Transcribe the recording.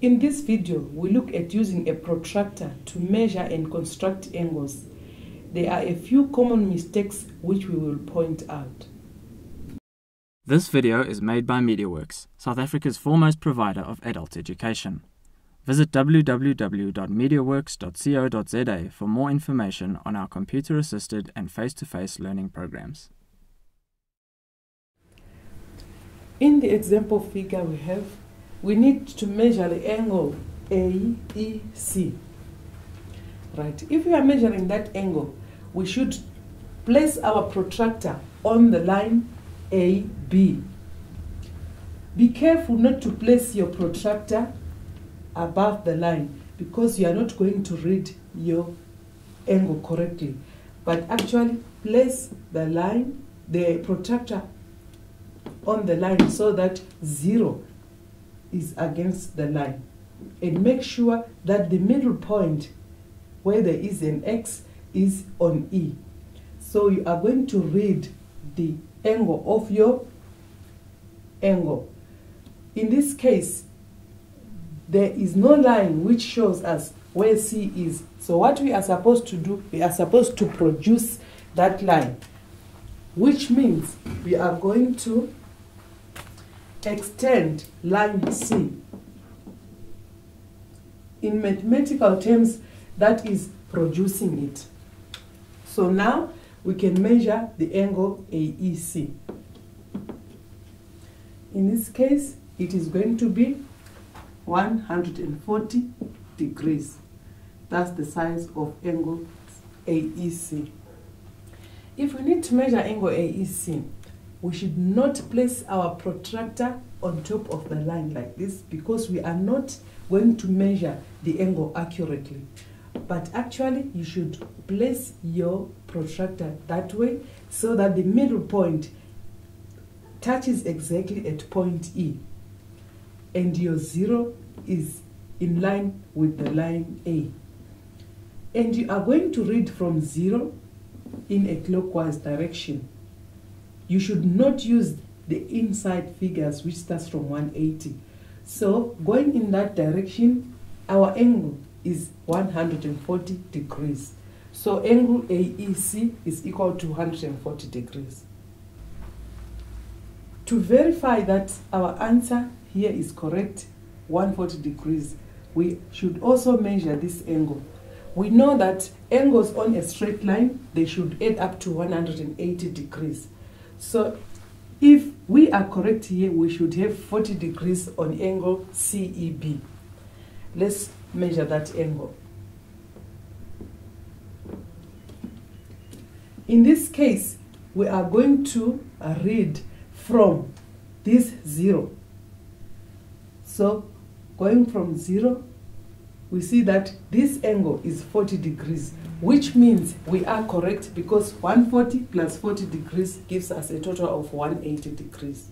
In this video, we look at using a protractor to measure and construct angles. There are a few common mistakes which we will point out. This video is made by MediaWorks, South Africa's foremost provider of adult education. Visit www.mediaworks.co.za for more information on our computer assisted and face to face learning programs. In the example figure we have, we need to measure the angle AEC. Right, if we are measuring that angle, we should place our protractor on the line AB. Be careful not to place your protractor above the line because you are not going to read your angle correctly. But actually place the line, the protractor on the line so that zero is against the line. And make sure that the middle point where there is an X is on E. So you are going to read the angle of your angle. In this case, there is no line which shows us where C is. So what we are supposed to do, we are supposed to produce that line, which means we are going to extend line C. In mathematical terms, that is producing it. So now we can measure the angle AEC. In this case, it is going to be 140 degrees. That's the size of angle AEC. If we need to measure angle AEC, we should not place our protractor on top of the line like this because we are not going to measure the angle accurately. But actually, you should place your protractor that way so that the middle point touches exactly at point E and your zero is in line with the line A. And you are going to read from zero in a clockwise direction. You should not use the inside figures which starts from 180. So going in that direction, our angle is 140 degrees. So angle AEC is equal to 140 degrees. To verify that our answer here is correct, 140 degrees, we should also measure this angle. We know that angles on a straight line, they should add up to 180 degrees. So if we are correct here, we should have 40 degrees on angle CEB. Let's measure that angle. In this case, we are going to read from this zero. So going from zero, we see that this angle is 40 degrees, which means we are correct because 140 plus 40 degrees gives us a total of 180 degrees.